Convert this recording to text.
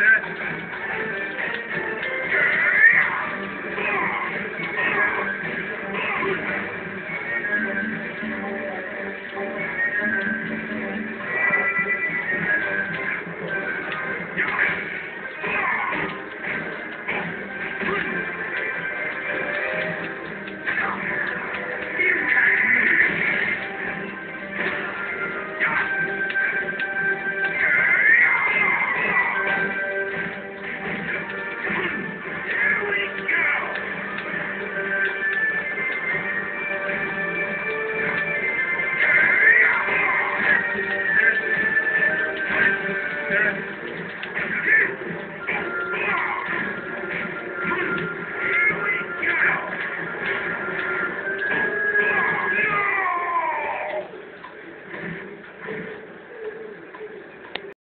that.